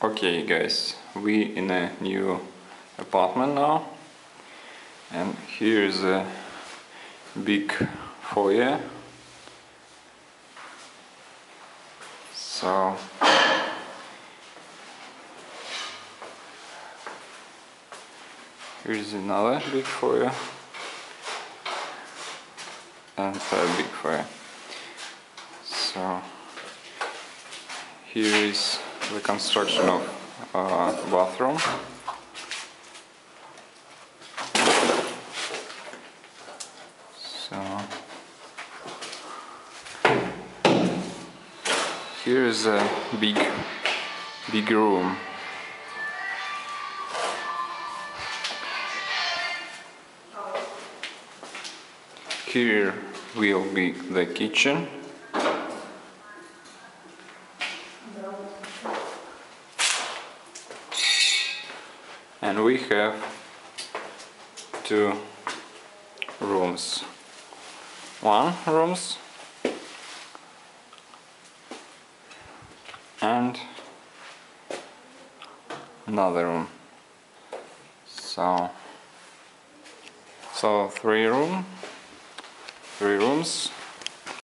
Okay guys, we in a new apartment now and here is a big foyer. So here's another big foyer and a big foyer. So here is the construction of uh, bathroom. So here is a big big room. Here will be the kitchen. And we have two rooms. One rooms and another room. So so three room three rooms